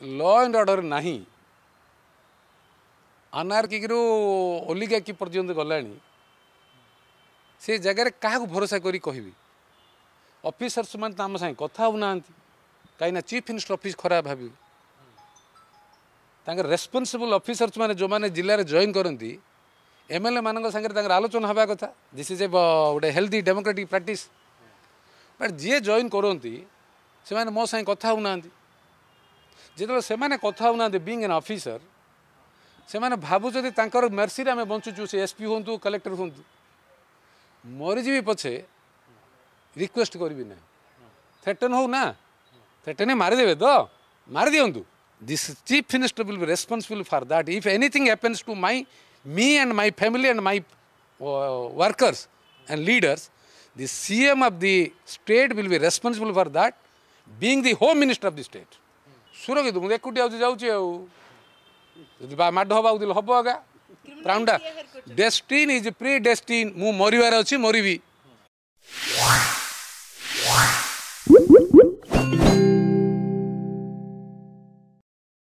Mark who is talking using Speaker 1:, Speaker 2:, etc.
Speaker 1: Law and order ନାହିଁ ଆନାର୍କିରୁ ଓଲିଗାକି ପର୍ଯ୍ୟନ୍ତ ଗଲାଣି ସେ ଜାଗାରେ କାହାକୁ ଭରସା କରି କହିବି ଅଫିସର୍ସ ମାନେ ତ ଆମ ସାଙ୍ଗେ କଥା ହେଉନାହାନ୍ତି କାହିଁକିନା ଚିଫ୍ ମିନିଷ୍ଟର ଅଫିସ୍ ଖରାପ ଭାବିବେ ତାଙ୍କର ରେସ୍ପନ୍ସିବଲ୍ ଅଫିସର୍ସ ମାନେ ଯେଉଁମାନେ ଜିଲ୍ଲାରେ ଜଏନ୍ କରନ୍ତି ଏମ୍ ଏଲ୍ ସାଙ୍ଗରେ ତାଙ୍କର ଆଲୋଚନା ହେବା କଥା ଦିସ୍ ଇଜ୍ ଏ ଗୋଟେ ହେଲ୍ଦି ଡେମୋକ୍ରାଟିକ୍ ପ୍ରାକ୍ଟିସ୍ ବଟ୍ ଯିଏ ଜଏନ୍ କରନ୍ତି ସେମାନେ ମୋ ସାଙ୍ଗେ କଥା ହେଉନାହାନ୍ତି। ଯେତେବେଳେ ସେମାନେ କଥା ହେଉନାହାନ୍ତି ବିଙ୍ଗ ଏନ୍ ଅଫିସର ସେମାନେ ଭାବୁଛନ୍ତି ତାଙ୍କର ମେର୍ସିରେ ଆମେ ବଞ୍ଚୁଛୁ ସେ ଏସ୍ ପି ହୁଅନ୍ତୁ କଲେକ୍ଟର ହୁଅନ୍ତୁ। ମରିଯିବି ପଛେ ରିକ୍ୱେଷ୍ଟ କରିବି ନାହିଁ। ଥ୍ରେଟନ୍ ହଉ ନା। ଥ୍ରେଟନ୍ ମାରିଦେବେ ତ? ମାରିଦିଅନ୍ତୁ। This chief minister will be responsible for that. if anything happens to my me and my family and my uh, workers and leaders the cm of the state will be responsible for that. Being the home minister of the state. ସୁରକ୍ଷିତ ମୁଁ ଏକୁଟିଆ ଯାଉଛି ଯାଉଛି ଆଉ ଯଦି ବା ମାଡ଼ ହବାକୁ ଦେଲେ ହବ ଆଗା ପ୍ରାଉଣ୍ଡା ଡେଷ୍ଟିନ୍ ଇଜ୍ ପ୍ରି ଡେଷ୍ଟିନ୍ ମୁଁ ମରିବାର ଅଛି ମରିବି